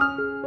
you